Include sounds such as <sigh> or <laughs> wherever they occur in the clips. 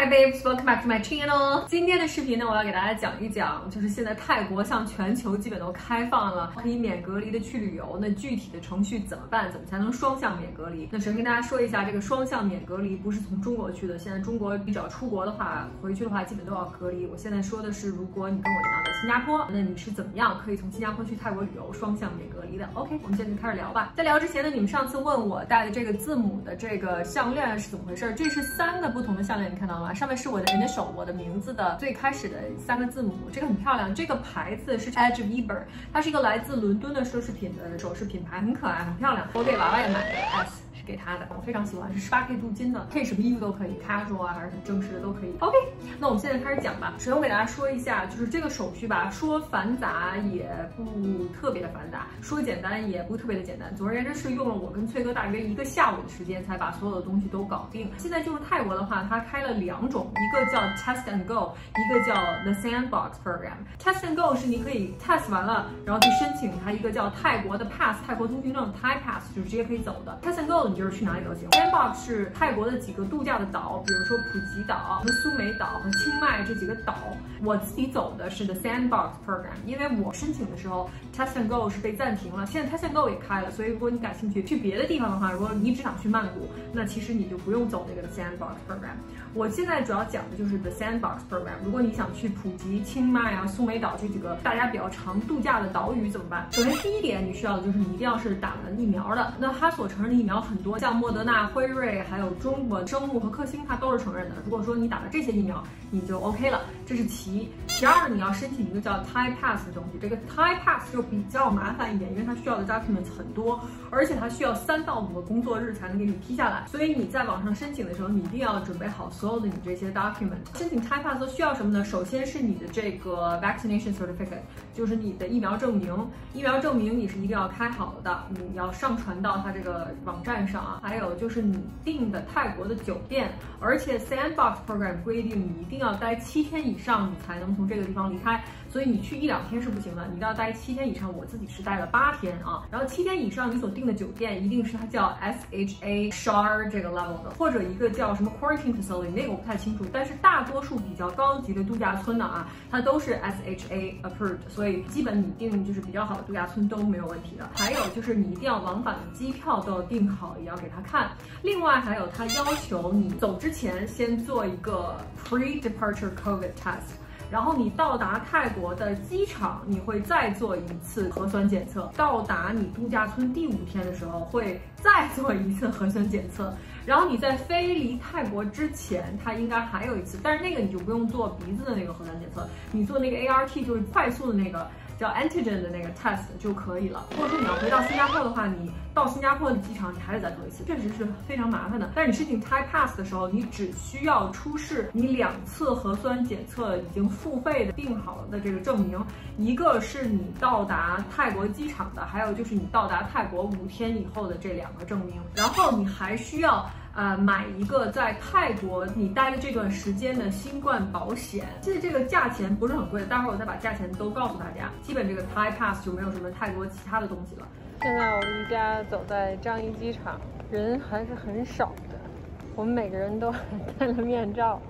Hi babes, welcome back to my channel。今天的视频呢，我要给大家讲一讲，就是现在泰国向全球基本都开放了，可以免隔离的去旅游。那具体的程序怎么办？怎么才能双向免隔离？那首先跟大家说一下，这个双向免隔离不是从中国去的。现在中国你只要出国的话，回去的话基本都要隔离。我现在说的是，如果你跟我一样在新加坡，那你是怎么样可以从新加坡去泰国旅游双向免隔离的？OK，我们现在就开始聊吧。在聊之前呢，你们上次问我戴的这个字母的这个项链是怎么回事？这是三个不同的项链，你看到了吗？上面是我的人的手我的名字的最开始的三个字母，这个很漂亮。这个牌子是 Edge Weber，它是一个来自伦敦的奢侈品的首饰品牌，很可爱，很漂亮。我给娃娃也买的 S。给他的，我非常喜欢，是十八 K 镀金的，配什么衣服都可以，casual 啊还是很正式的都可以。OK，那我们现在开始讲吧。首先我给大家说一下，就是这个手续吧，说繁杂也不特别的繁杂，说简单也不特别的简单。总而言之是用了我跟崔哥大约一个下午的时间才把所有的东西都搞定。现在就是泰国的话，它开了两种，一个叫 Test and Go，一个叫 The Sandbox Program。Test and Go 是你可以 test 完了，然后去申请它一个叫泰国的 Pass，泰国通行证 Thai Pass，就是直接可以走的。Test and Go 你就是去哪里都行。Sandbox 是泰国的几个度假的岛，比如说普吉岛和苏梅岛和清迈这几个岛。我自己走的是 The Sandbox Program，因为我申请的时候 Test and Go 是被暂停了，现在 Test and Go 也开了，所以如果你感兴趣去别的地方的话，如果你只想去曼谷，那其实你就不用走那个 Sandbox Program。我现在主要讲的就是 The Sandbox Program。如果你想去普吉、清迈啊、苏梅岛这几个大家比较常度假的岛屿怎么办？首先第一点你需要的就是你一定要是打了疫苗的。那它所承认的疫苗很多，像莫德纳、辉瑞，还有中国生物和科兴，它都是承认的。如果说你打了这些疫苗，你就 OK 了，这是其一。其二，你要申请一个叫 Thai Pass 的东西。这个 Thai Pass 就比较麻烦一点，因为它需要的 documents 很多，而且它需要三到五个工作日才能给你批下来。所以你在网上申请的时候，你一定要准备好所有的你这些 document。申请 Thai Pass 需要什么呢？首先是你的这个 vaccination certificate，就是你的疫苗证明。疫苗证明你是一定要开好的，你要上传到它这个网站上啊。还有就是你订的泰国的酒店，而且 Sandbox Program 规定你一定要待七天以上，你才能从这个地方离开。所以你去一两天是不行的，你要待七天以上。我自己是待了八天啊。然后七天以上，你所订的酒店一定是它叫 SHA SHAR 这个 level 的，或者一个叫什么 Quarantine Facility，那个我不太清楚。但是大多数比较高级的度假村呢啊，它都是 SHA approved，所以基本你订就是比较好的度假村都没有问题的。还有就是你一定要往返的机票都要订好，也要给他看。另外还有他要求你走之前先做一个 pre-departure COVID test。然后你到达泰国的机场，你会再做一次核酸检测；到达你度假村第五天的时候，会再做一次核酸检测。<laughs> 然后你在飞离泰国之前，它应该还有一次，但是那个你就不用做鼻子的那个核酸检测，你做那个 ART 就是快速的那个。叫 antigen 的那个 test 就可以了。或者说你要回到新加坡的话，你到新加坡的机场你还得再做一次，确实是非常麻烦的。但是你申请 Thai Pass 的时候，你只需要出示你两次核酸检测已经付费的订好了的这个证明，一个是你到达泰国机场的，还有就是你到达泰国五天以后的这两个证明。然后你还需要。呃，买一个在泰国你待的这段时间的新冠保险，其实这个价钱不是很贵，待会儿我再把价钱都告诉大家。基本这个 Thai Pass 就没有什么太多其他的东西了。现在我们一家走在樟宜机场，人还是很少的。我们每个人都戴了面罩，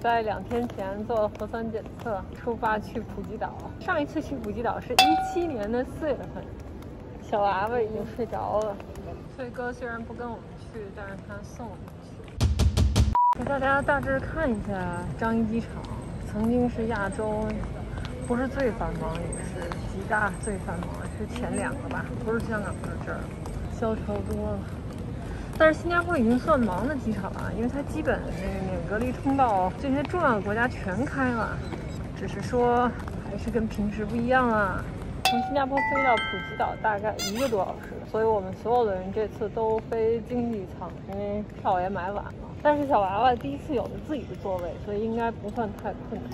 在两天前做了核酸检测，出发去普吉岛。上一次去普吉岛是一七年的四月份，小娃娃已经睡着了。崔哥虽然不跟我们去，但是他送我们去。给大家大致看一下樟宜机场，曾经是亚洲不是最繁忙，也是极大最繁忙，是前两个吧，不是香港就是这儿，萧条多了。但是新加坡已经算忙的机场了，因为它基本那个免隔离通道这些重要的国家全开了，只是说还是跟平时不一样啊。从新加坡飞到普吉岛大概一个多小时，所以我们所有的人这次都飞经济舱，因为票也买晚了。但是小娃娃第一次有了自己的座位，所以应该不算太困难。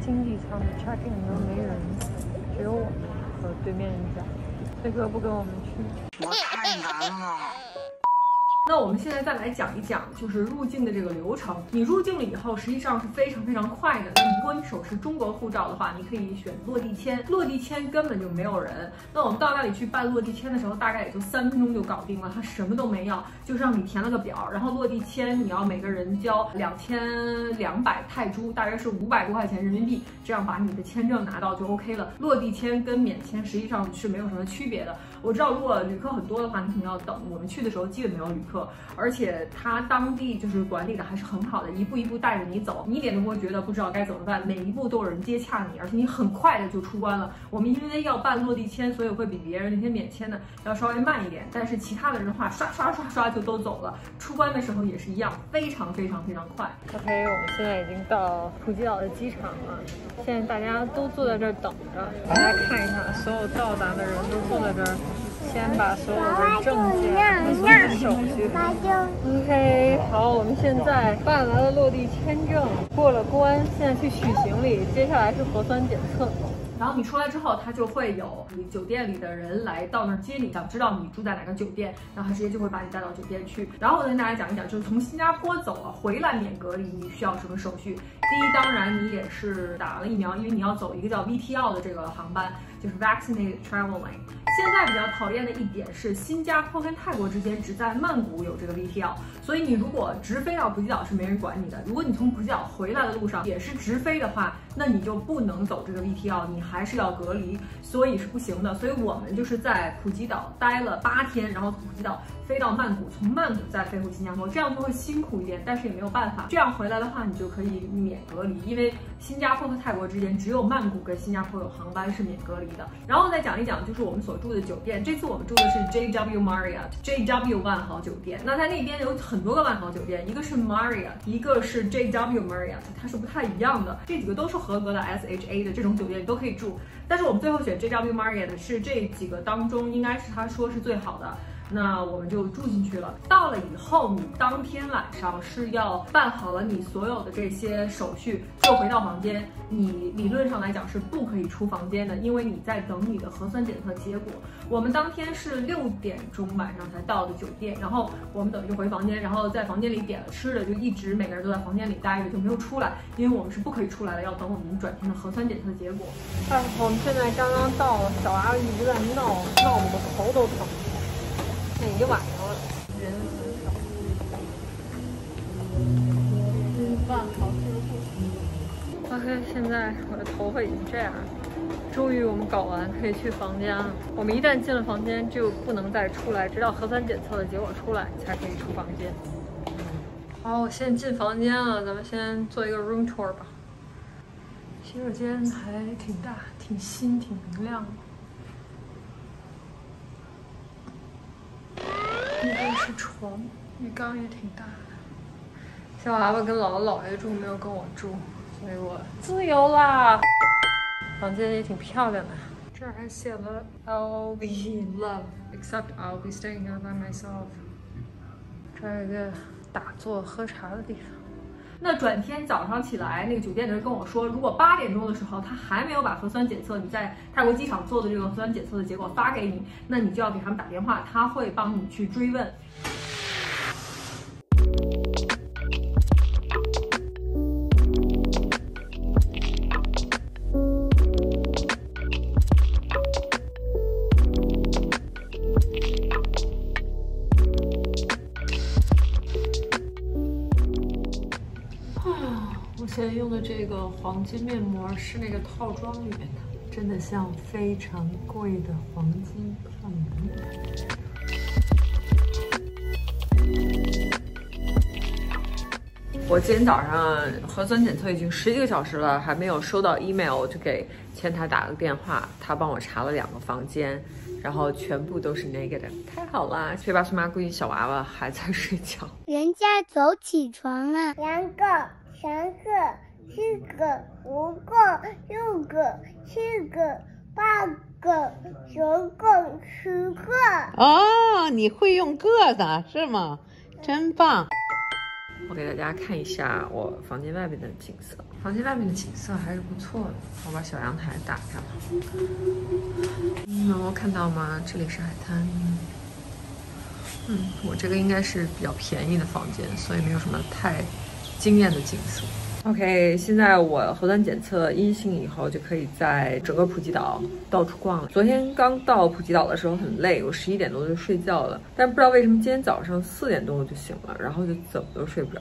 经济舱的 check in 都没人，只有我们和对面一家。飞哥不跟我们去，我太难了。那我们现在再来讲一讲，就是入境的这个流程。你入境了以后，实际上是非常非常快的。那如果你手持中国护照的话，你可以选落地签，落地签根本就没有人。那我们到那里去办落地签的时候，大概也就三分钟就搞定了，他什么都没要，就是让你填了个表，然后落地签你要每个人交两千两百泰铢，大约是五百多块钱人民币，这样把你的签证拿到就 OK 了。落地签跟免签实际上是没有什么区别的。我知道如果旅客很多的话，你肯定要等。我们去的时候基本没有旅客。而且他当地就是管理的还是很好的，一步一步带着你走，你一点都不会觉得不知道该怎么办，每一步都有人接洽你，而且你很快的就出关了。我们因为要办落地签，所以会比别人那些免签的要稍微慢一点，但是其他的人的话，刷刷刷刷就都走了。出关的时候也是一样，非常非常非常快。OK，我们现在已经到普吉岛的机场了，现在大家都坐在这儿等着。大家看一下，所有到达的人都坐在这儿。先把所有的证件、所有的手续。OK，好，我们现在办完了落地签证，过了关，现在去取行李，接下来是核酸检测。然后你出来之后，他就会有你酒店里的人来到那儿接你，想知道你住在哪个酒店，然后他直接就会把你带到酒店去。然后我跟大家讲一讲，就是从新加坡走了回来免隔离，你需要什么手续？第一，当然你也是打了疫苗，因为你要走一个叫 VTL 的这个航班，就是 Vaccinated Traveling。现在比较讨厌的一点是，新加坡跟泰国之间只在曼谷有这个 VTL，所以你如果直飞到普吉岛是没人管你的。如果你从普吉岛回来的路上也是直飞的话，那你就不能走这个 VTL，你还是要隔离，所以是不行的。所以我们就是在普吉岛待了八天，然后普吉岛。飞到曼谷，从曼谷再飞回新加坡，这样就会辛苦一点，但是也没有办法。这样回来的话，你就可以免隔离，因为新加坡和泰国之间只有曼谷跟新加坡有航班是免隔离的。然后再讲一讲，就是我们所住的酒店。这次我们住的是 JW Marriott JW 万豪酒店。那在那边有很多个万豪酒店，一个是 Marriott，一个是 JW Marriott，它是不太一样的。这几个都是合格的 SHA 的这种酒店，你都可以住。但是我们最后选 JW Marriott 是这几个当中应该是他说是最好的。那我们就住进去了。到了以后，你当天晚上是要办好了你所有的这些手续，就回到房间。你理论上来讲是不可以出房间的，因为你在等你的核酸检测结果。我们当天是六点钟晚上才到的酒店，然后我们等于就回房间，然后在房间里点了吃的，就一直每个人都在房间里待着，就没有出来，因为我们是不可以出来的，要等我们转天的核酸检测结果。哎，我们现在刚刚到，小娃娃一直在闹，闹得我头都疼。已经晚上了，人很少。OK，现在我的头发已经这样了。终于我们搞完，可以去房间了。我们一旦进了房间，就不能再出来，直到核酸检测的结果出来才可以出房间。好，我现在进房间了，咱们先做一个 room tour 吧。洗手间还挺大，挺新，挺明亮的。这边是床，浴缸也挺大的。小娃娃跟姥姥姥爷住，没有跟我住，所以我自由啦。房间也挺漂亮的，这儿还写了 I'll be love，except I'll be staying here by myself。这儿有个打坐喝茶的地方。那转天早上起来，那个酒店的人跟我说，如果八点钟的时候他还没有把核酸检测你在泰国机场做的这个核酸检测的结果发给你，那你就要给他们打电话，他会帮你去追问。黄金面膜是那个套装里面的，真的像非常贵的黄金面膜。我今天早上核酸检测已经十几个小时了，还没有收到 email，我就给前台打了个电话，他帮我查了两个房间，然后全部都是 negative，太好了！崔爸崔妈估计小娃娃还在睡觉，人家早起床了，两个。三个、四个、五个、六个、七个、八个、九个、十个。哦，你会用个的是吗？真棒！我给大家看一下我房间外面的景色，房间外面的景色还是不错的。我把小阳台打开了，能够看到吗？这里是海滩。嗯，我这个应该是比较便宜的房间，所以没有什么太惊艳的景色。OK，现在我核酸检测阴性以后，就可以在整个普吉岛到处逛了。昨天刚到普吉岛的时候很累，我十一点多就睡觉了，但不知道为什么今天早上四点多我就醒了，然后就怎么都睡不着。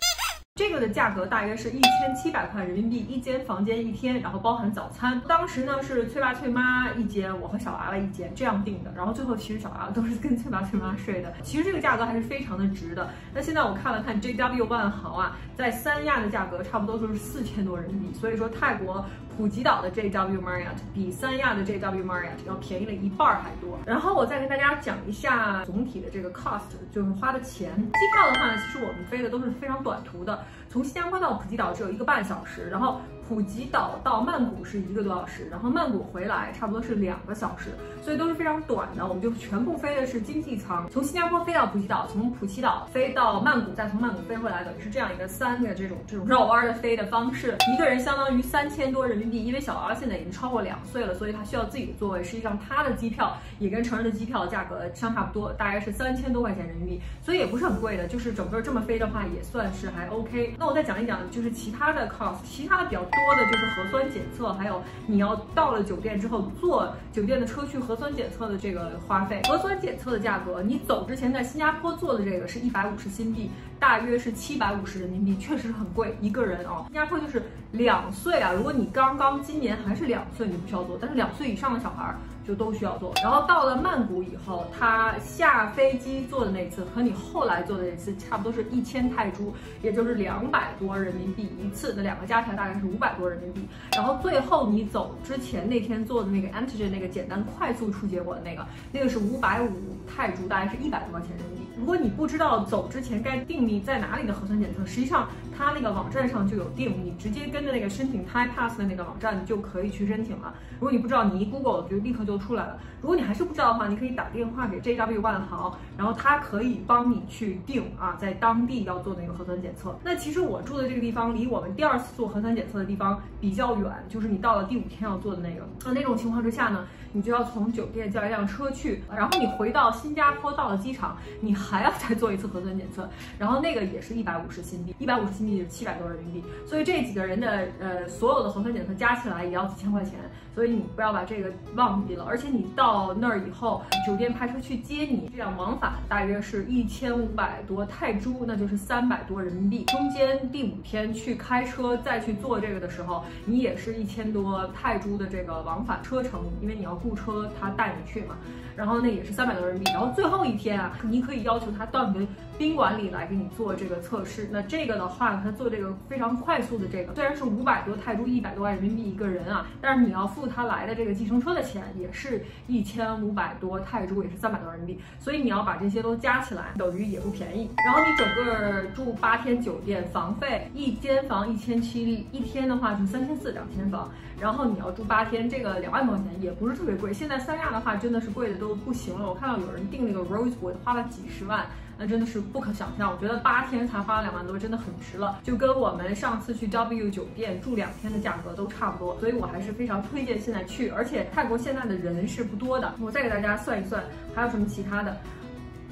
这个的价格大约是一千七百块人民币一间房间一天，然后包含早餐。当时呢是翠爸翠妈一间，我和小娃娃一间这样定的。然后最后其实小娃娃都是跟翠爸翠妈睡的。其实这个价格还是非常的值的。那现在我看了看 JW 万豪啊，在三亚的价格差不多就是四千多人民币。所以说泰国普吉岛的 JW Marriott 比三亚的 JW Marriott 要便宜了一半还多。然后我再跟大家讲一下总体的这个 cost，就是花的钱。机票的话呢，其实我们飞的都是非常短途的。从新加坡到普吉岛只有一个半小时，然后普吉岛到曼谷是一个多小时，然后曼谷回来差不多是两个小时，所以都是非常短的。我们就全部飞的是经济舱，从新加坡飞到普吉岛，从普吉岛飞到曼谷，再从曼谷飞回来，等于是这样一个三个这种这种绕弯的飞的方式，一个人相当于三千多人民币。因为小娃现在已经超过两岁了，所以他需要自己的座位。实际上他的机票也跟成人的机票价格相差不多，大概是三千多块钱人民币，所以也不是很贵的。就是整个这么飞的话，也算是还 OK。那我再讲一讲，就是其他的 cost，其他的比较多多的就是核酸检测，还有你要到了酒店之后坐酒店的车去核酸检测的这个花费。核酸检测的价格，你走之前在新加坡做的这个是一百五十新币，大约是七百五十人民币，确实很贵，一个人哦。新加坡就是两岁啊，如果你刚刚今年还是两岁，你不需要做，但是两岁以上的小孩。就都需要做，然后到了曼谷以后，他下飞机坐的那次和你后来坐的那次差不多是一千泰铢，也就是两百多人民币一次，那两个加起来大概是五百多人民币。然后最后你走之前那天做的那个 antigen 那个简单快速出结果的那个，那个是五百五泰铢，大概是一百多块钱人民币。如果你不知道走之前该定你在哪里的核酸检测，实际上它那个网站上就有定，你直接跟着那个申请 Thai Pass 的那个网站，你就可以去申请了。如果你不知道，你一 Google 就立刻就。出来了。如果你还是不知道的话，你可以打电话给 JW 万豪，然后他可以帮你去定啊，在当地要做那个核酸检测。那其实我住的这个地方离我们第二次做核酸检测的地方比较远，就是你到了第五天要做的那个。那那种情况之下呢，你就要从酒店叫一辆车去，然后你回到新加坡到了机场，你还要再做一次核酸检测，然后那个也是一百五十新币，一百五十新币是七百多人民币。所以这几个人的呃所有的核酸检测加起来也要几千块钱，所以你不要把这个忘记了。而且你到那儿以后，酒店派车去接你，这样往返大约是一千五百多泰铢，那就是三百多人民币。中间第五天去开车再去做这个的时候，你也是一千多泰铢的这个往返车程，因为你要雇车他带你去嘛。然后那也是三百多人民币。然后最后一天啊，你可以要求他到你的宾馆里来给你做这个测试。那这个的话，他做这个非常快速的这个，虽然是五百多泰铢，一百多万人民币一个人啊，但是你要付他来的这个计程车的钱，也是一千五百多泰铢，也是三百多人民币。所以你要把这些都加起来，等于也不便宜。然后你整个住八天酒店，房费一间房一千七，一天的话就三千四两间房。然后你要住八天，这个两万多块钱也不是特别贵。现在三亚的话真的是贵的都不行了。我看到有人订那个 Rosewood 花了几十万，那真的是不可想象。我觉得八天才花了两万多，真的很值了，就跟我们上次去 W 酒店住两天的价格都差不多。所以我还是非常推荐现在去。而且泰国现在的人是不多的。我再给大家算一算，还有什么其他的？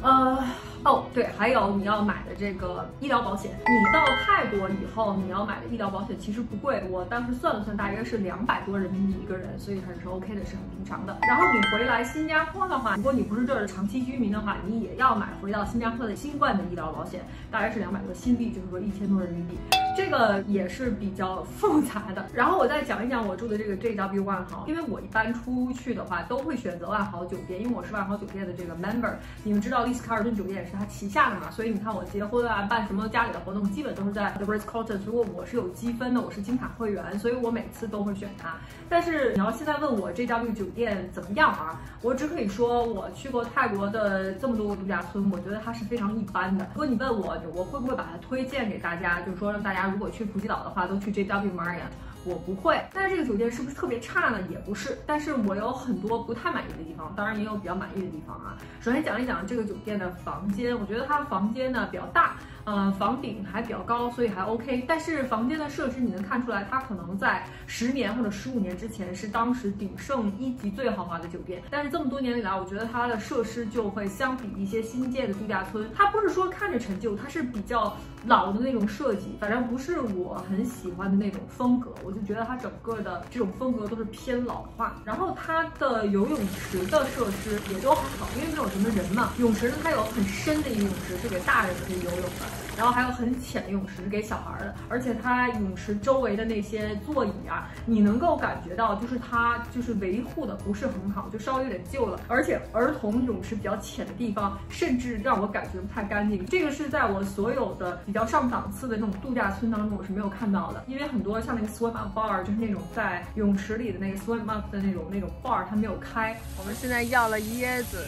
呃，哦，对，还有你要买的这个医疗保险。你到泰国以后，你要买的医疗保险其实不贵，我当时算了算，大约是两百多人民币一个人，所以还是 OK 的，是很平常的。然后你回来新加坡的话，如果你不是这儿的长期居民的话，你也要买回到新加坡的新冠的医疗保险，大约是两百多新币，就是说一千多人民币。这个也是比较复杂的。然后我再讲一讲我住的这个 JW 万豪，因为我一般出去的话都会选择万豪酒店，因为我是万豪酒店的这个 member。你们知道丽思卡尔顿酒店也是他旗下的嘛，所以你看我结婚啊，办什么家里的活动，基本都是在 The Ritz Carlton。如果我是有积分的，我是金卡会员，所以我每次都会选它。但是你要现在问我 JW 酒店怎么样啊？我只可以说我去过泰国的这么多个度假村，我觉得它是非常一般的。如果你问我，我会不会把它推荐给大家，就是说让大家。如果去普吉岛的话，都去 JW Marriott。我不会，但是这个酒店是不是特别差呢？也不是，但是我有很多不太满意的地方，当然也有比较满意的地方啊。首先讲一讲这个酒店的房间，我觉得它的房间呢比较大，呃，房顶还比较高，所以还 OK。但是房间的设施你能看出来，它可能在十年或者十五年之前是当时鼎盛一级最豪华的酒店。但是这么多年以来，我觉得它的设施就会相比一些新建的度假村，它不是说看着陈旧，它是比较老的那种设计，反正不是我很喜欢的那种风格。我就觉得它整个的这种风格都是偏老化。然后它的游泳池的设施也都还好，因为没有什么人嘛。泳池呢，它有很深的一个泳池，是给大人可以游泳的。然后还有很浅的泳池给小孩的，而且它泳池周围的那些座椅啊，你能够感觉到，就是它就是维护的不是很好，就稍微有点旧了。而且儿童泳池比较浅的地方，甚至让我感觉不太干净。这个是在我所有的比较上档次的那种度假村当中，我是没有看到的。因为很多像那个 swim up bar，就是那种在泳池里的那个 swim up 的那种那种 bar，它没有开。我们现在要了椰子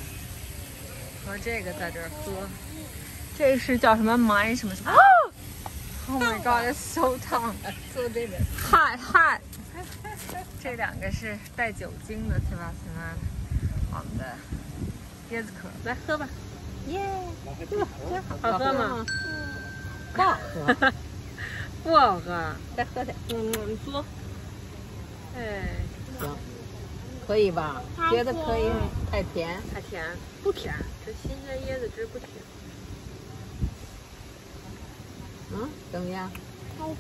和这个在这儿喝。这是叫什么 my 什么什么？Oh my god, it's so 烫！坐这边。嗨嗨，这两个是带酒精的，对吧？对吧？我们的椰子壳，来喝吧。耶，好喝吗？不好喝，不好喝。再喝点。嗯，你说。哎，行，可以吧？觉得可以？太甜？太甜？不甜，这新鲜椰子汁不甜。嗯，怎么样？太甜。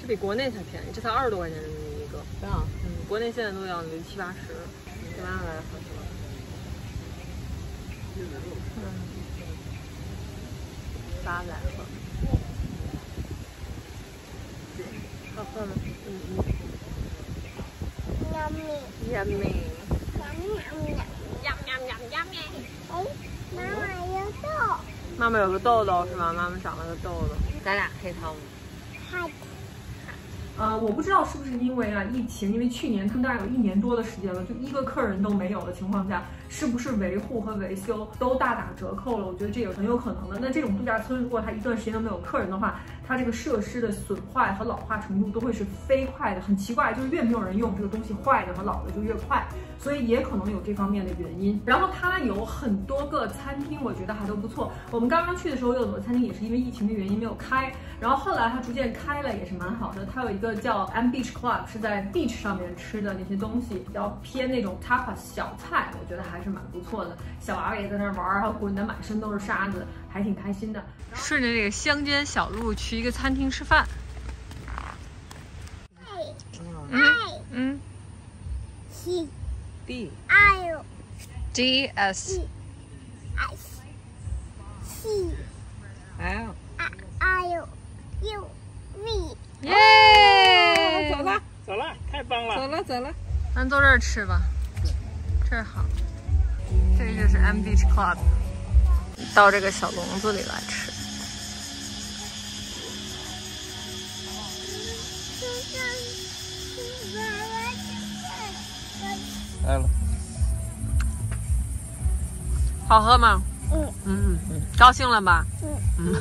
这比国内才便宜，这才二十多块钱人民币一个。是啊，嗯，国内现在都要六七八十。给妈妈来喝喝。嗯，仨来喝。好喝吗？嗯嗯。Yummy. Yummy。Yummy. Yum yum yum yummy。哎，妈妈有痘。妈妈有个痘痘是吗？妈妈长了个痘痘。咱俩黑汤姆。好的。呃，我不知道是不是因为啊疫情，因为去年他们大概有一年多的时间了，就一个客人都没有的情况下，是不是维护和维修都大打折扣了？我觉得这也很有可能的。那这种度假村如果它一段时间都没有客人的话，它这个设施的损坏和老化程度都会是飞快的。很奇怪，就是越没有人用，这个东西坏的和老的就越快，所以也可能有这方面的原因。然后它有很多个餐厅，我觉得还都不错。我们刚刚去的时候，有很多餐厅也是因为疫情的原因没有开，然后后来它逐渐开了，也是蛮好的。它有一个叫 M Beach Club，是在 beach 上面吃的那些东西，比较偏那种 tapas 小菜，我觉得还是蛮不错的。小娃娃也在那儿玩，然后滚得满身都是沙子，还挺开心的。顺着这个乡间小路去一个餐厅吃饭。爱嗯，C D I，D S S C L。I U V。耶！走了，走了，太棒了！走了，走了。咱坐这儿吃吧，这儿好。这个就是 M Beach Club，到这个小笼子里来吃。来了，好喝吗？嗯嗯嗯，高兴了吧？嗯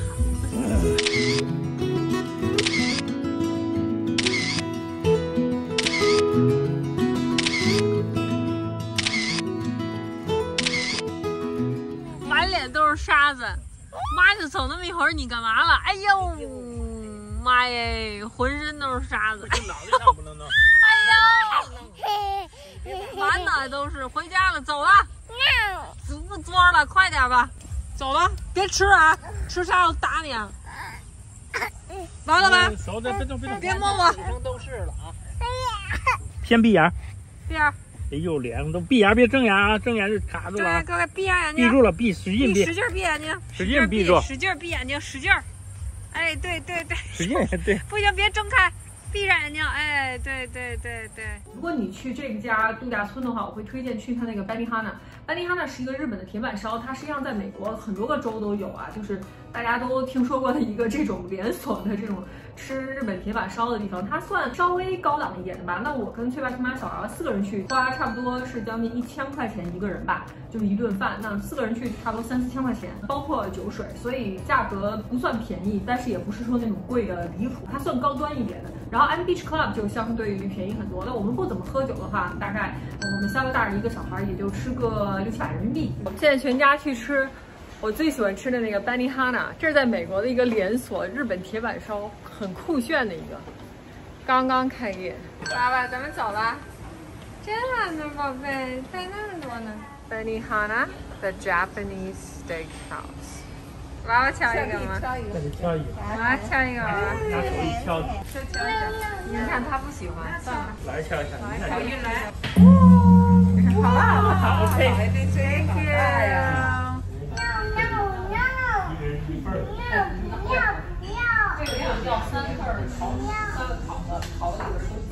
嗯。都是沙子，妈呀！走那么一会儿，你干嘛了？哎呦，妈耶，浑身都是沙子！<laughs> 哎呦，<laughs> 满脑袋都是。回家了，走了，不作了，快点吧，走了，别吃啊！吃啥我打你啊！<laughs> 完了吧？别动，别动，别摸我，几声都是了啊。先闭眼。边儿，哎呦，脸上都闭眼，别睁眼啊！睁眼就卡住了啊，对，给我闭上眼睛，闭住了，闭，使劲闭闭使，劲闭眼睛，使劲闭住，使劲闭眼睛，使劲儿。哎，对对对，使劲，<laughs> 对。不行，别睁开，闭上眼睛。哎，对对对对。如果你去这家度假村的话，我会推荐去它那个 Benihana。Benihana 是一个日本的铁板烧，它实际上在美国很多个州都有啊，就是大家都听说过的一个这种连锁的这种吃日本铁板烧的地方，它算稍微高档一点的吧。那我跟翠爸、翠妈、小孩四个人去，花差不多是将近一千块钱一个人吧。就是一顿饭，那四个人去差不多三四千块钱，包括酒水，所以价格不算便宜，但是也不是说那种贵的离谱，它算高端一点的。然后 M Beach Club 就相对于便宜很多。那我们不怎么喝酒的话，大概我们三个大人一个小孩也就吃个六七百人民币。现在全家去吃我最喜欢吃的那个 Benihana，这是在美国的一个连锁日本铁板烧，很酷炫的一个，刚刚开业。爸爸，咱们走了。真懒呢，宝贝，带那么多呢。Benihana the Japanese Steakhouse。娃娃挑一个吗？再给挑一个，娃娃挑一个娃娃。拿手一挑，就挑一下。你看他不喜欢，算了。来挑一下，你看这个。好了好了好，OK。，Thank you。一份儿。这个要要三份儿烤，三个烤的烤的这个是凤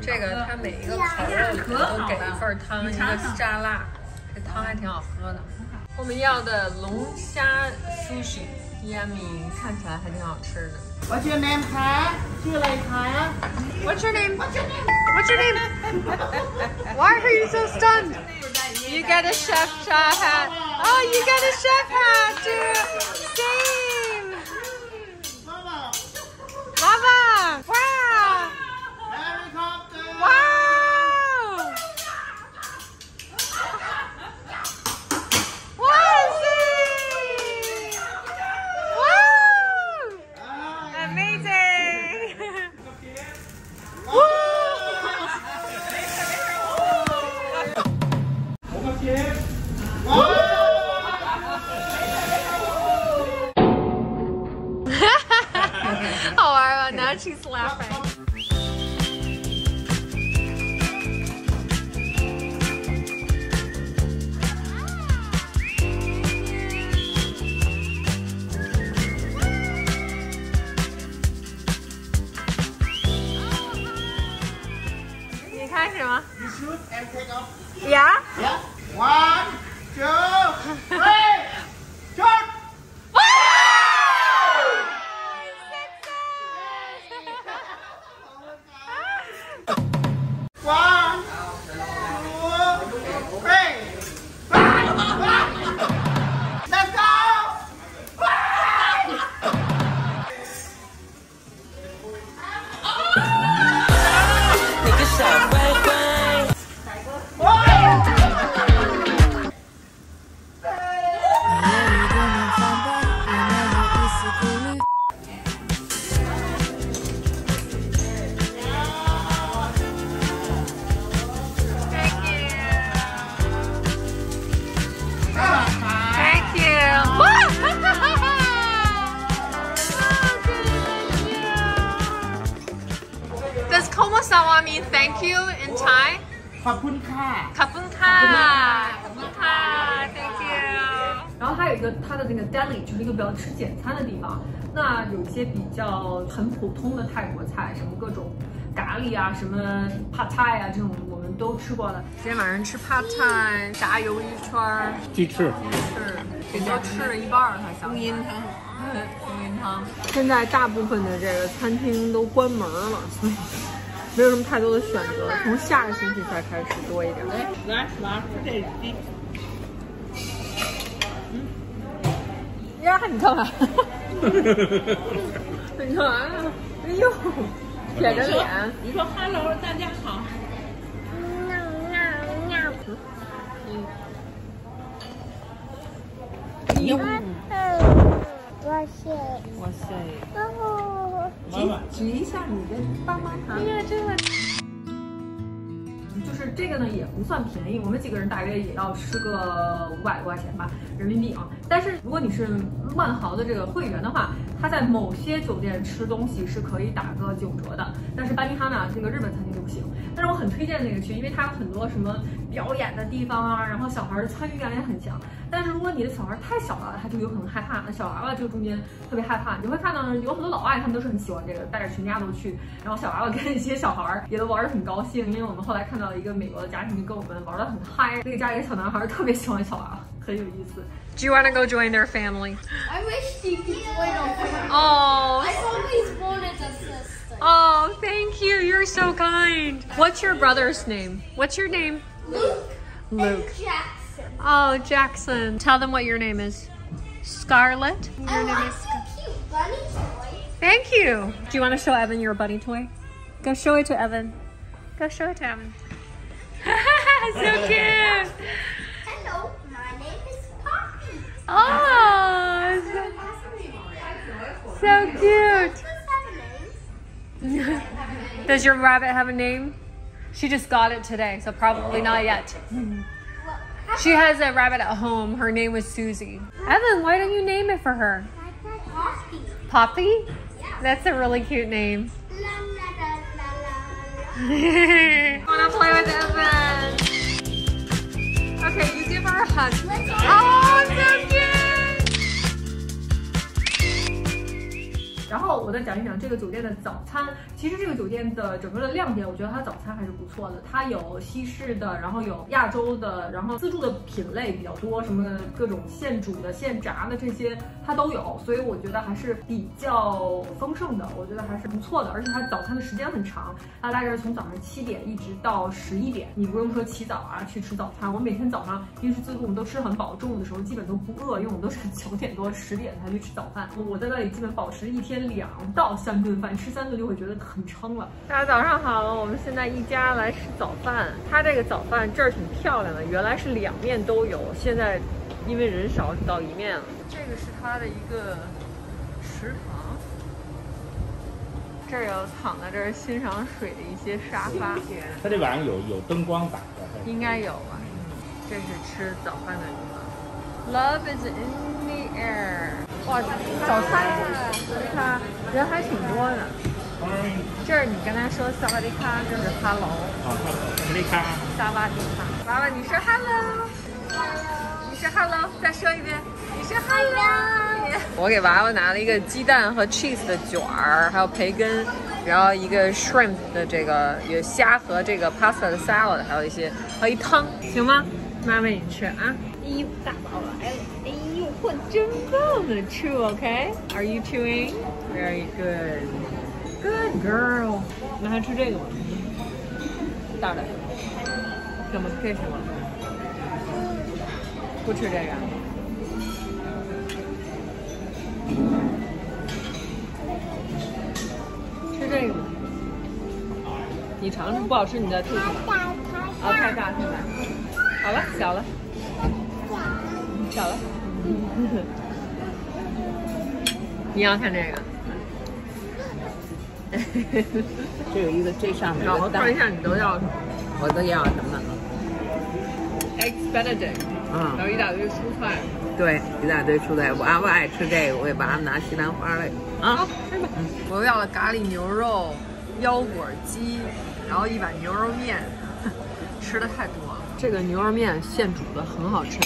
这个它每一个烤肉里面都给一份汤，一个沙拉，这汤还挺好喝的。我们要的龙虾 sushi yummy，看起来还挺好吃的。 What's your name คะชื่ออะไรคะ What's your name? What's your name? What's your name? Why are you so stunned? You get a chef chef hat. Oh, you got a chef hat too. 比较吃简餐的地方。那有一些比较很普通的泰国菜，什么各种咖喱啊，什么 pad thai 啊，这种我们都吃过了。今天晚上吃 pad thai，炸鱿鱼圈儿，鸡翅，是顶多吃了一半儿，还想。冬阴汤，冬阴汤。现在大部分的这个餐厅都关门了，所以没有什么太多的选择。从下个星期才开始多一点。来拿这鸡呀，你干嘛？<laughs> 你干嘛呀？哎呦，舔着脸。你说 Hello，大家好。哇塞！哇塞！哦，妈妈，举一下你的棒棒糖。哎呀，真的。就是这个呢，也不算便宜，我们几个人大约也要吃个五百多块钱吧，人民币啊。但是如果你是万豪的这个会员的话，它在某些酒店吃东西是可以打个九折的，但是班尼哈纳这个日本餐厅就不行。但是我很推荐那个去，因为它有很多什么表演的地方啊，然后小孩的参与感也很强。但是如果你的小孩太小了，他就有可能害怕。那小娃娃这个中间特别害怕，你会看到有很多老外他们都是很喜欢这个，带着全家都去，然后小娃娃跟一些小孩儿也都玩得很高兴。因为我们后来看到了一个美国的家庭跟我们玩得很嗨，那个家里的小男孩特别喜欢小娃娃，很有意思。Do you want to go join their family? I wish you could join us. <laughs> Oh, I've always wanted a sister. Oh, thank you. You're so kind. What's your brother's name? What's your name? Luke. Luke. Jackson. Oh, Jackson. Tell them what your name is. Scarlett. Your I name is. cute bunny toys. Thank you. Do you want to show Evan your bunny toy? Go show it to Evan. Go show it to Evan. <laughs> so cute. Hello, my name is Poppy. Oh, so, cute. Does have a name? Does your rabbit have a name? She just got it today, so probably not yet. She has a rabbit at home. Her name was Susie. Evan, why don't you name it for her? Poppy. Poppy? That's a really cute name. La. <laughs> Wanna play with Evan? Okay, you give her a hug. Oh, so cute! 然后我再讲一讲这个酒店的早餐。其实这个酒店的整个的亮点，我觉得它早餐还是不错的。它有西式的，然后有亚洲的，然后自助的品类比较多，什么各种现煮的、现炸的这些它都有，所以我觉得还是比较丰盛的，我觉得还是不错的。而且它早餐的时间很长，它大概是从早上七点一直到十一点，你不用说起早啊去吃早餐。我每天早上因为是自助，我们都吃很饱，中午的时候基本都不饿，因为我们都是 <laughs> 九点多十点才去吃早饭。我在那里基本保持一天两到三顿饭，吃三顿就会觉得很撑了。大家早上好，我们现在一家来吃早饭。它这个早饭这儿挺漂亮的，原来是两面都有，现在因为人少只到一面了。这个是它的一个食堂，这儿有躺在这儿欣赏水的一些沙发，它这晚上有有灯光打的，应该有吧。这是吃早饭的地方。Love is in the air。哇，早餐呀，它人还挺多的。这是你刚才说萨瓦迪卡，这是 Hello。啊，萨利卡，萨瓦迪卡。娃娃，你说 hello，你说 hello，再说一遍，你说 hello。我给娃娃拿了一个鸡蛋和 cheese 的卷儿，还有培根，然后一个 shrimp 的这个有虾和这个 pasta 的 salad，还有一些还有一汤，行吗？妈喂你吃啊！哎呦，大宝来了！哎呦，嚯，真棒的，chew OK？Are you chewing? Very good. Good girl. 那还吃这个吗？大的。怎么配什么？不吃这个。吃这个吗？你尝尝，不好吃你再吐出来。啊，太大太大。好了，小了，小了。<laughs> 你要看这个？这有一个这上面让我的蛋看一，下你都要什么我都要什么？？Eggs Benedict，嗯有嗯，一大堆蔬菜。对，一大堆蔬菜，娃娃爱吃这个，我给娃娃拿西兰花来。啊，吃吧。我又要了咖喱牛肉、腰果鸡，然后一碗牛肉面，<laughs> 吃的太多了。这个牛肉面现煮的很好吃。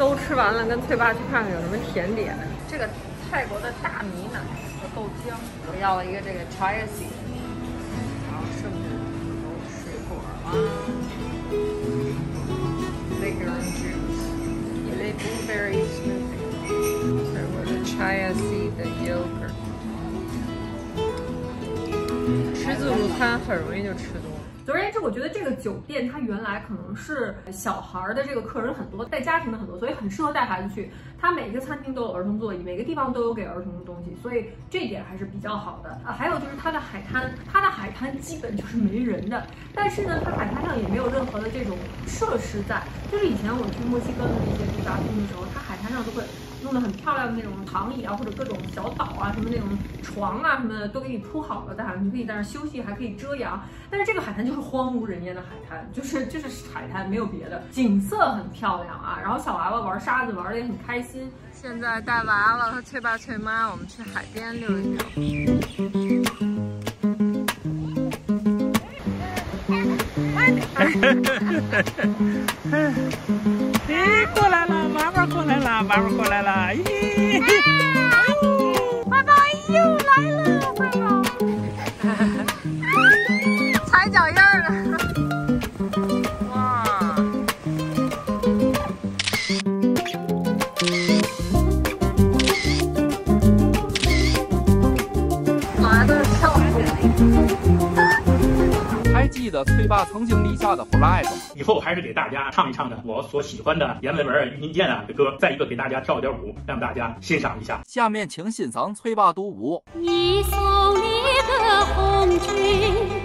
都吃完了，跟翠爸去看看有什么甜点。这个泰国的大米奶和豆浆，我要了一个这个 chia seed，然后剩下的都是水果啊，licorice juice，一类 blueberry smoothie，这是我的 chia seed 的 yogurt。吃自助餐很容易就吃多。总而言之，我觉得这个酒店它原来可能是小孩的这个客人很多，带家庭的很多，所以很适合带孩子去。它每一个餐厅都有儿童座椅，每个地方都有给儿童的东西，所以这一点还是比较好的啊。还有就是它的海滩，它的海滩基本就是没人的，但是呢，它海滩上也没有任何的这种设施在。就是以前我去墨西哥的那些度假村的时候，它海滩上都会弄得很漂亮的那种躺椅啊，或者各种小岛啊，什么那种床啊什么的都给你铺好了，在海上你可以在那儿休息，还可以遮阳。但是这个海滩就是荒无人烟的海滩，就是就是海滩，没有别的，景色很漂亮啊。然后小娃娃玩沙子玩的也很开心。现在带娃娃和翠爸翠妈，我们去海边溜一溜。咦，过来了，妈妈过来了，<laughs> 记得崔爸曾经立下的 flag 吗？以后还是给大家唱一唱的我所喜欢的阎维文、于金剑啊的歌，再一个给大家跳一点舞，让大家欣赏一下。下面请欣赏崔爸独舞。你送一个红军，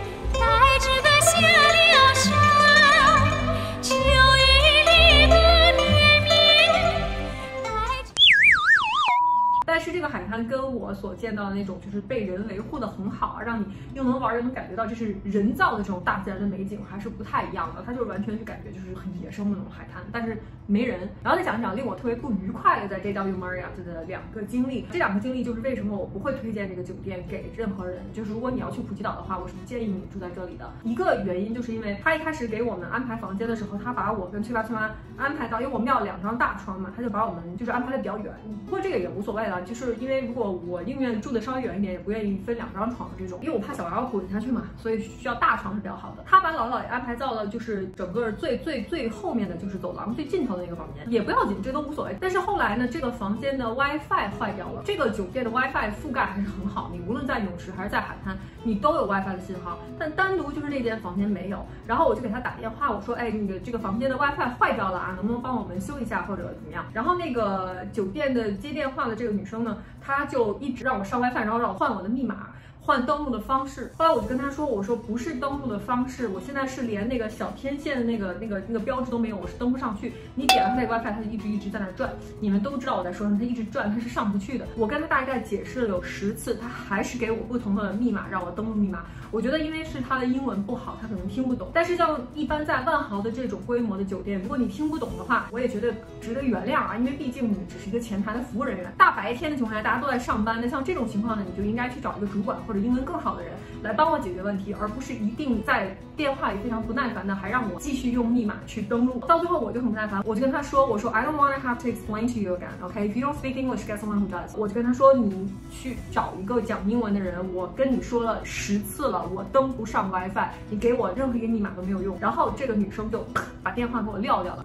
海滩跟我所见到的那种就是被人维护的很好啊，让你又能玩又能感觉到这是人造的这种大自然的美景，还是不太一样的。它就是完全就感觉就是很野生的那种海滩，但是没人。然后再讲一讲令我特别不愉快的在 JW Marriott 的两个经历。这两个经历就是为什么我不会推荐这个酒店给任何人。就是如果你要去普吉岛的话，我是不建议你住在这里的。一个原因就是因为他一开始给我们安排房间的时候，他把我跟崔爸崔妈安排到，因为我们要两张大床嘛，他就把我们就是安排的比较远。不过这个也无所谓了，就是因为如果我宁愿住的稍微远一点，也不愿意分两张床的这种，因为我怕小老虎滚下去嘛，所以需要大床是比较好的。他把姥姥爷安排到了就是整个最最最后面的就是走廊最尽头的那个房间，也不要紧，这都无所谓。但是后来呢，这个房间的 WiFi 坏掉了。这个酒店的 WiFi 覆盖还是很好，你无论在泳池还是在海滩，你都有 WiFi 的信号。但单独就是那间房间没有。然后我就给他打电话，我说，哎，你的这个房间的 WiFi 坏掉了啊，能不能帮我们修一下或者怎么样？然后那个酒店的接电话的这个女生呢，他就一直让我上 WiFi，然后让我换我的密码。换登录的方式，后来我就跟他说，我说不是登录的方式，我现在是连那个小天线的那个那个那个标志都没有，我是登不上去。你点了那个 WiFi，它就一直一直在那转。你们都知道我在说什么，它一直转，它是上不去的。我跟他大概解释了有十次，他还是给我不同的密码让我登录密码。我觉得因为是他的英文不好，他可能听不懂。但是像一般在万豪的这种规模的酒店，如果你听不懂的话，我也觉得值得原谅啊，因为毕竟你只是一个前台的服务人员。大白天的情况下，大家都在上班，那像这种情况呢，你就应该去找一个主管或者英文更好的人。来帮我解决问题，而不是一定在电话里非常不耐烦的，还让我继续用密码去登录。到最后我就很不耐烦，我就跟他说：“我说 I don't want to have to explain to you again. OK, if you don't speak English, get someone who does。”我就跟他说：“你去找一个讲英文的人。我跟你说了十次了，我登不上 WiFi，你给我任何一个密码都没有用。”然后这个女生就把电话给我撂掉了。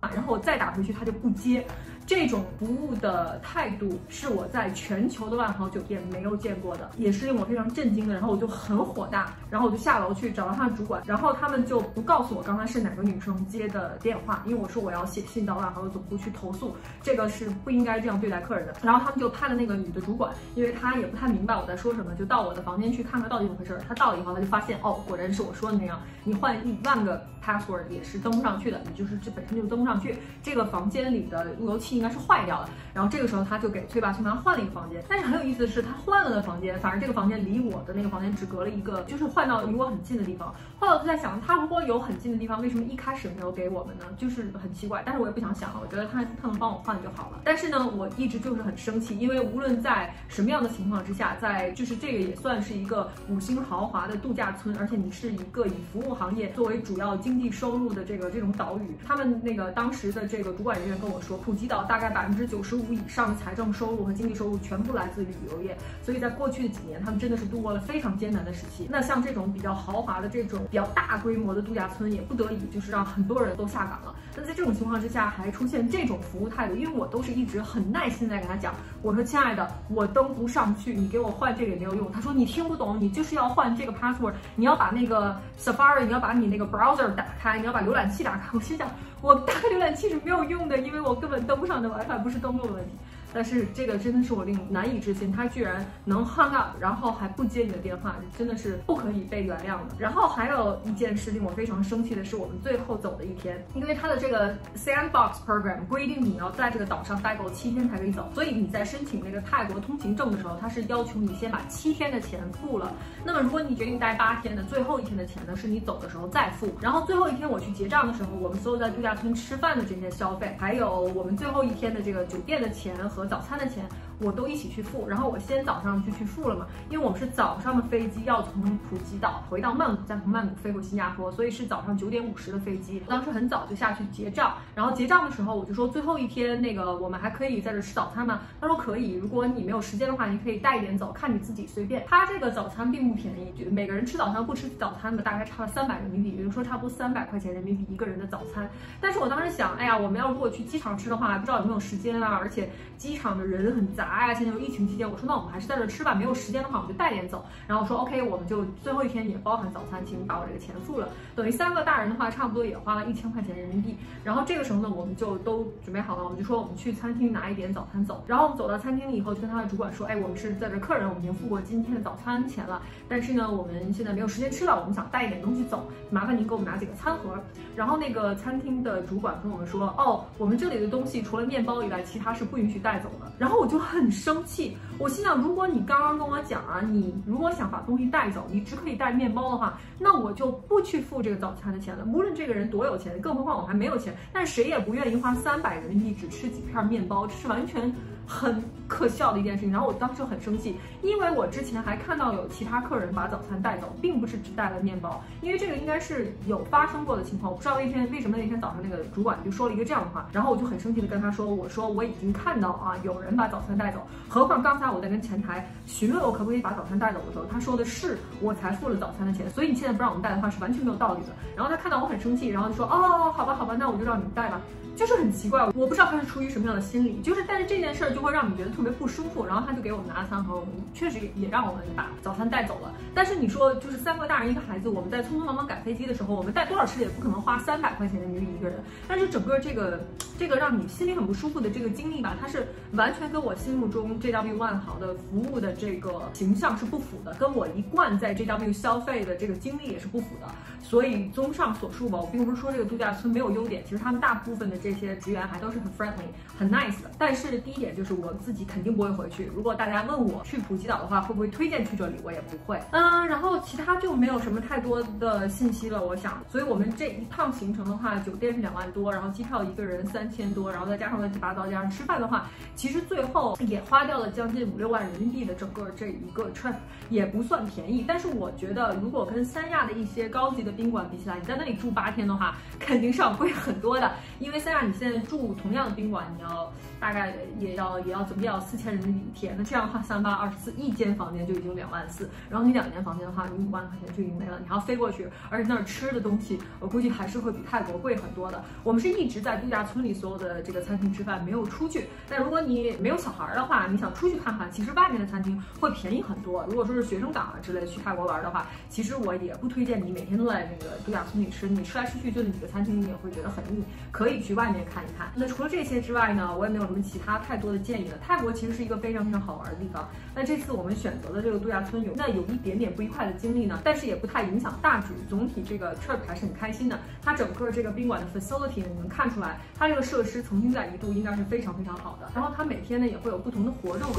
然后我再打回去，他就不接。这种服务的态度是我在全球的万豪酒店没有见过的，也是令我非常震惊的。然后我就很火大，然后我就下楼去找到他的主管，然后他们就不告诉我刚才是哪个女生接的电话，因为我说我要写信到万豪的总部去投诉，这个是不应该这样对待客人的。然后他们就派了那个女的主管，因为她也不太明白我在说什么，就到我的房间去看看到底怎么回事。他到了以后，他就发现哦，果然是我说的那样，你换一万个 password 也是登不上去的，你就是这本身就登不上去。这个房间里的路由器应该是坏掉了。然后这个时候他就给崔爸崔妈换了一个房间，但是很有意思的是，他换了的房间，反而这个房间离我的那个房间只隔了一个，就是换到离我很近的地方。后来我就在想，他如果有很近的地方，为什么一开始没有给我们呢？就是很奇怪。但是我也不想想了，我觉得他他能帮我换就好了。但是呢，我一直就是很生气，因为无论在什么样的情况之下，在就是这个也算是一个五星豪华的度假村，而且你是一个以服务行业作为主要经济收入的这个这种岛屿，他们那个当时的这个主管人员跟我说，普吉岛大概百分之九十五以上的财政收入和经济收入全部来自于旅游业，所以在过去的几年，他们真的是度过了非常艰难的时期。那像这种比较豪华的这种比较大规模的度假村，也不得已就是让很多人都下岗了。那在这种情况之下，还出现这种服务态度，因为我都是一直很耐心在跟他讲，我说亲爱的，我登不上去，你给我换这个也没有用。他说你听不懂，你就是要换这个 password，你要把那个 Safari，你要把你那个 browser 打开，你要把浏览器打开。我心想，我打开浏览器是没有用的，因为我根本登不上的 WiFi，不是登录的问题。但是这个真的是我令难以置信，他居然能 hang up，然后还不接你的电话，真的是不可以被原谅的。然后还有一件事令我非常生气的是，我们最后走的一天，因为他的这个 sandbox program 规定你要在这个岛上待够七天才可以走，所以你在申请那个泰国通行证的时候，他是要求你先把七天的钱付了。那么如果你决定待八天的，最后一天的钱呢，是你走的时候再付。然后最后一天我去结账的时候，我们所有在度假村吃饭的这些消费，还有我们最后一天的这个酒店的钱和早餐的钱，我都一起去付。然后我先早上就去付了嘛，因为我们是早上的飞机要从普吉岛回到曼谷，再从曼谷飞回新加坡，所以是早上九点五十的飞机。当时很早就下去结账，然后结账的时候我就说最后一天那个我们还可以在这吃早餐吗？他说可以，如果你没有时间的话，你可以带一点走，看你自己随便。他这个早餐并不便宜，就每个人吃早餐不吃早餐的大概差了三百人民币，也就是说差不多三百块钱人民币一个人的早餐。但是我当时想，哎呀，我们要如果去机场吃的话，不知道有没有时间啊，而且机机场的人很杂呀，现在又疫情期间，我说那我们还是在这吃吧，没有时间的话我们就带点走。然后说 OK，我们就最后一天也包含早餐，请你把我这个钱付了，等于三个大人的话，差不多也花了一千块钱人民币。然后这个时候呢，我们就都准备好了，我们就说我们去餐厅拿一点早餐走。然后我们走到餐厅以后，就跟他的主管说，哎，我们是在这客人，我们已经付过今天的早餐钱了，但是呢，我们现在没有时间吃了，我们想带一点东西走，麻烦您给我们拿几个餐盒。然后那个餐厅的主管跟我们说，哦，我们这里的东西除了面包以外，其他是不允许带走的。然后我就很很生气，我心想，如果你刚刚跟我讲啊，你如果想把东西带走，你只可以带面包的话，那我就不去付这个早餐的钱了。无论这个人多有钱，更何况我还没有钱，但谁也不愿意花三百人民币只吃几片面包，这是完全。很可笑的一件事情，然后我当时就很生气，因为我之前还看到有其他客人把早餐带走，并不是只带了面包，因为这个应该是有发生过的情况，我不知道那天为什么那天早上那个主管就说了一个这样的话，然后我就很生气的跟他说，我说我已经看到啊有人把早餐带走，何况刚才我在跟前台询问我可不可以把早餐带走的时候，他说的是我才付了早餐的钱，所以你现在不让我们带的话是完全没有道理的。然后他看到我很生气，然后就说哦好吧好吧，那我就让你们带吧。就是很奇怪，我不知道他是出于什么样的心理，就是但是这件事儿就会让你觉得特别不舒服。然后他就给我们拿了餐盒，我们确实也让我们把早餐带走了。但是你说就是三个大人一个孩子，我们在匆匆忙忙赶飞机的时候，我们带多少吃的也不可能花三百块钱人民币一个人。但是整个这个这个让你心里很不舒服的这个经历吧，它是完全跟我心目中 JW 万豪的服务的这个形象是不符的，跟我一贯在 JW 消费的这个经历也是不符的。所以综上所述吧，我并不是说这个度假村没有优点，其实他们大部分的这些职员还都是很 friendly、很 nice 的。但是第一点就是我自己肯定不会回去。如果大家问我去普吉岛的话，会不会推荐去这里，我也不会。嗯，然后其他就没有什么太多的信息了，我想。所以我们这一趟行程的话，酒店是两万多，然后机票一个人三千多，然后再加上乱七八糟加上吃饭的话，其实最后也花掉了将近五六万人民币的整个这一个 trip，也不算便宜。但是我觉得，如果跟三亚的一些高级的宾馆比起来，你在那里住八天的话，肯定是要贵很多的。因为三亚那你现在住同样的宾馆，你要大概也要也要怎么也要四千人民币一天。那这样的话，三八二十四一间房间就已经两万四，然后你两间房间的话，你五万块钱就已经没了。你还要飞过去，而且那儿吃的东西，我估计还是会比泰国贵很多的。我们是一直在度假村里所有的这个餐厅吃饭，没有出去。但如果你没有小孩的话，你想出去看看，其实外面的餐厅会便宜很多。如果说是学生党啊之类去泰国玩的话，其实我也不推荐你每天都在那个。度假村里吃，你吃来吃去就那几个餐厅，你也会觉得很腻，可以去外面看一看。那除了这些之外呢，我也没有什么其他太多的建议了。泰国其实是一个非常非常好玩的地方。那这次我们选择的这个度假村有那有一点点不愉快的经历呢，但是也不太影响大局，总体这个 trip 还是很开心的。它整个这个宾馆的 facility，你能看出来，它这个设施曾经在一度应该是非常非常好的。然后它每天呢也会有不同的活动。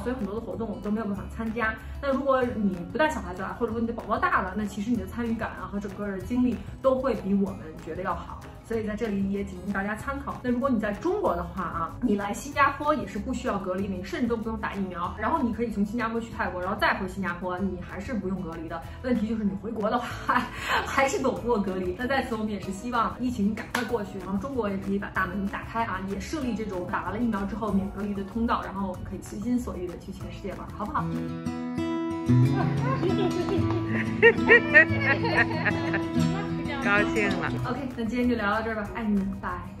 所以很多的活动我们都没有办法参加。那如果你不带小孩子来，或者说你的宝宝大了，那其实你的参与感啊和整个的经历都会比我们觉得要好。所以在这里也仅供大家参考。那如果你在中国的话啊，你来新加坡也是不需要隔离，你甚至都不用打疫苗，然后你可以从新加坡去泰国，然后再回新加坡，你还是不用隔离的。问题就是你回国的话，还是躲不过隔离。那在此我们也是希望疫情赶快过去，然后中国也可以把大门打开啊，也设立这种打完了疫苗之后免隔离的通道，然后可以随心所欲的去全世界玩，好不好？<laughs> 高兴了。OK，那今天就聊到这儿吧，爱你们，拜。